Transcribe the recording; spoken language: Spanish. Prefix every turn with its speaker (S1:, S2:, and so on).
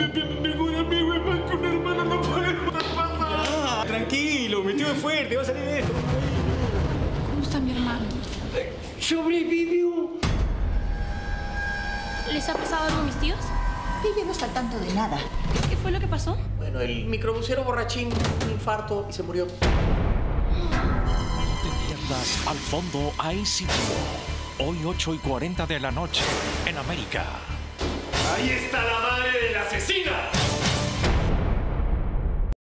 S1: Mi mejor amigo es
S2: ah, tranquilo, de fuerte, va a salir de esto.
S3: ¿Cómo está mi hermano?
S1: Sobrevivió.
S3: ¿Les ha pasado algo a mis tíos?
S4: Vivi no está al tanto de nada.
S3: ¿Qué fue lo que pasó?
S2: Bueno, el microbusero borrachín, un infarto y se murió.
S5: No te pierdas Al fondo hay sitio. Hoy 8 y 40 de la noche en América.
S1: Ahí está la madre.